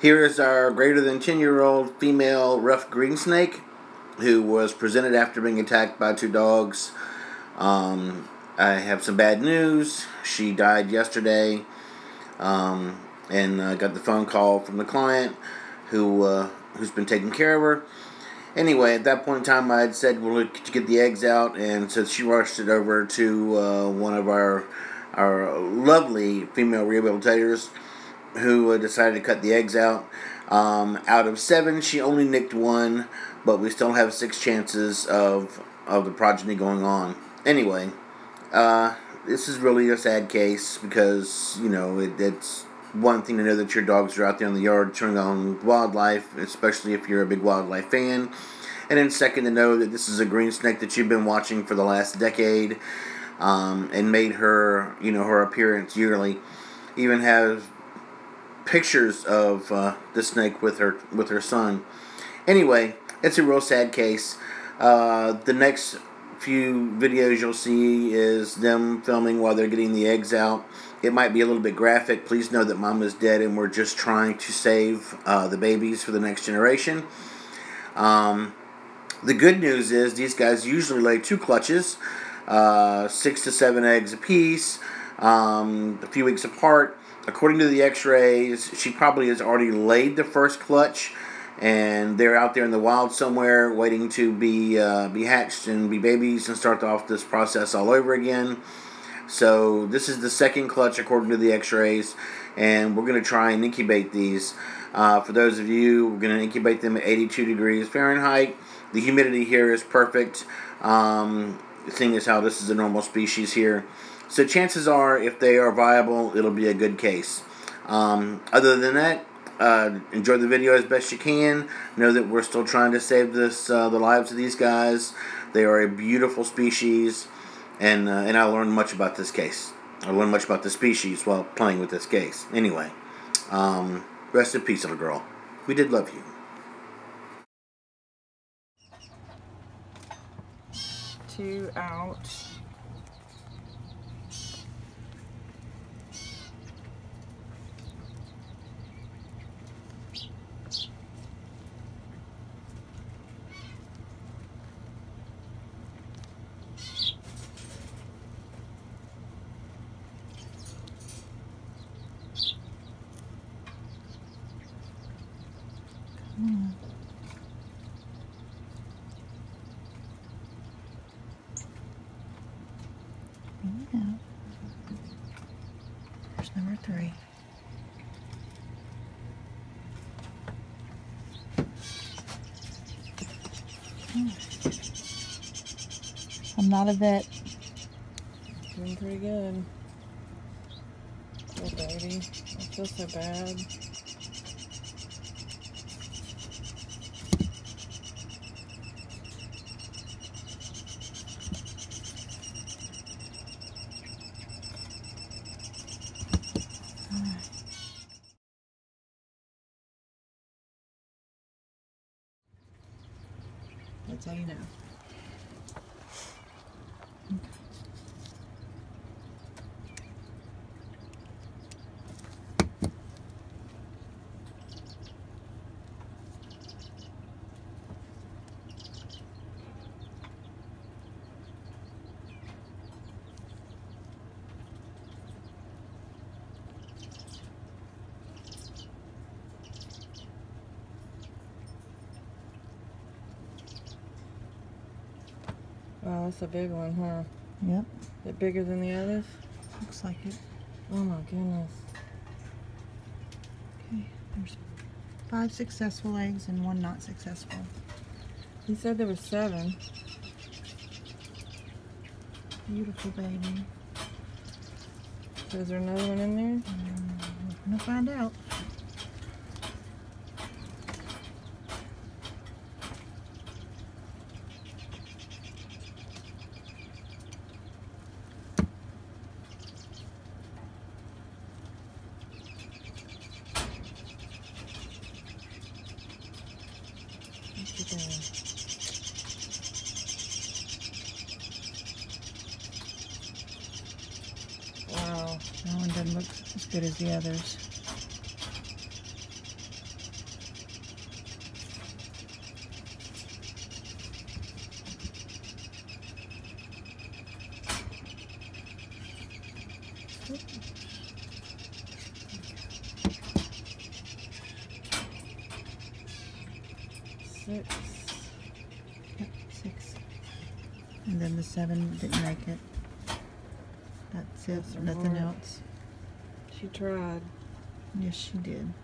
Here is our greater than 10 year old female rough green snake who was presented after being attacked by two dogs. Um, I have some bad news. She died yesterday, um, and I got the phone call from the client who uh, who's been taking care of her. Anyway, at that point in time, I had said, "Well, look, to get the eggs out," and so she rushed it over to uh, one of our our lovely female rehabilitators who uh, decided to cut the eggs out. Um, out of seven, she only nicked one, but we still have six chances of of the progeny going on. Anyway, uh, this is really a sad case because you know it, it's one thing to know that your dogs are out there in the yard turning on wildlife, especially if you're a big wildlife fan. And then second to know that this is a green snake that you've been watching for the last decade, um, and made her, you know, her appearance yearly. Even have pictures of uh, the snake with her with her son. Anyway, it's a real sad case. Uh, the next few videos you'll see is them filming while they're getting the eggs out. It might be a little bit graphic. Please know that mom is dead and we're just trying to save uh, the babies for the next generation. Um, the good news is these guys usually lay two clutches, uh, six to seven eggs apiece, um, a few weeks apart. According to the x-rays, she probably has already laid the first clutch and they're out there in the wild somewhere waiting to be uh, be hatched and be babies and start off this process all over again. So this is the second clutch according to the x-rays and we're going to try and incubate these. Uh, for those of you, we're going to incubate them at 82 degrees Fahrenheit. The humidity here is perfect, um, seeing as how this is a normal species here. So chances are, if they are viable, it'll be a good case. Um, other than that, uh, enjoy the video as best you can. Know that we're still trying to save this uh, the lives of these guys. They are a beautiful species, and uh, and I learned much about this case. I learned much about the species while playing with this case. Anyway, um, rest in peace, little girl. We did love you. Two out. Yeah. There's number three. I'm not a vet. Doing pretty good. Poor baby. I feel so bad. That's how you know. Wow, that's a big one, huh? Yep, Is it bigger than the others? looks like it. Oh my goodness. Okay, there's five successful eggs and one not successful. He said there were seven. Beautiful baby. So is there another one in there? Mm, we're gonna find out. as good as the others. Six, yep, six, and then the seven didn't make it. That's it, nothing else. She tried. Yes, she did.